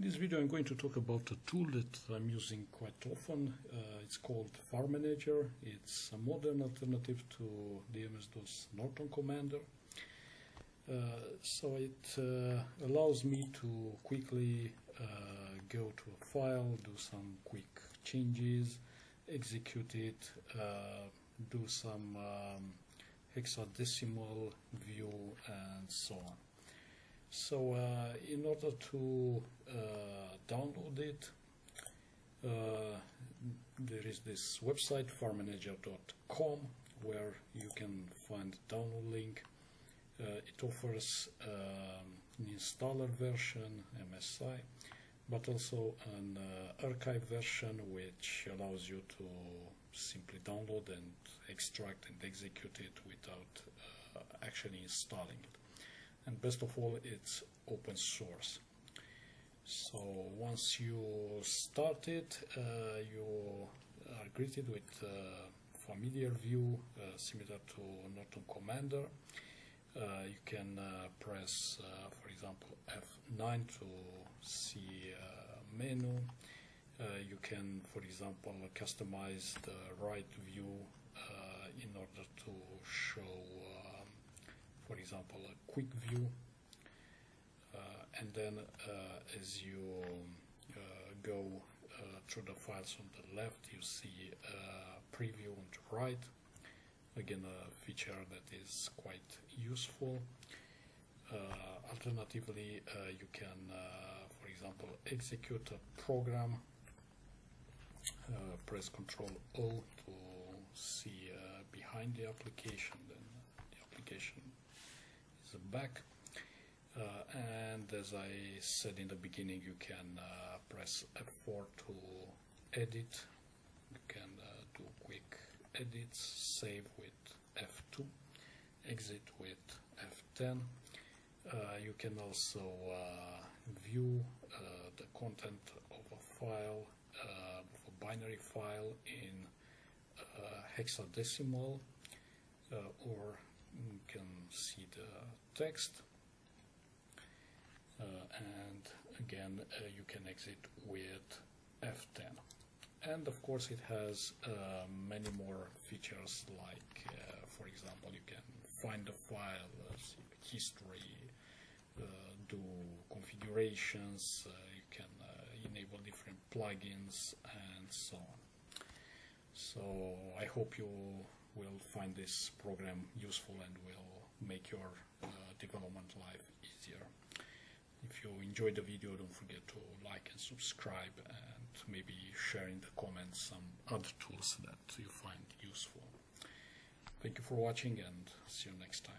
In this video I'm going to talk about a tool that I'm using quite often. Uh, it's called FAR Manager. It's a modern alternative to the MS-DOS Norton Commander. Uh, so it uh, allows me to quickly uh, go to a file, do some quick changes, execute it, uh, do some um, hexadecimal view and so on. So uh, in order to uh, download it, uh, there is this website farmanager.com where you can find the download link. Uh, it offers um, an installer version, MSI, but also an uh, archive version which allows you to simply download and extract and execute it without uh, actually installing it and best of all it's open source. So once you start it uh, you are greeted with a familiar view uh, similar to Norton Commander. Uh, you can uh, press uh, for example F9 to see menu. You can for example customize the right view in order to example, a quick view. Uh, and then uh, as you uh, go through the files on the left, you see a preview on the right. Again, a feature that is quite useful. alternatively, you can, for example, execute a program uh, press Control O to see uh, behind the application. Then the application back. Uh, and as I said in the beginning, you can uh, press F4 to edit. You can uh, do quick edits, save with F2, exit with F10. Uh, you can also uh, view uh, the content of a file, of a binary file in hexadecimal or you can see the text uh, and again uh, you can exit with F10 and of course it has uh, many more features like uh, for example you can find the file uh, history uh, do configurations you can enable different plugins and so on. So I hope you will find this program useful and will make your uh, development life easier. If you enjoyed the video, don't forget to like and subscribe and maybe share in the comments some other tools that you find useful. Thank you for watching and see you next time.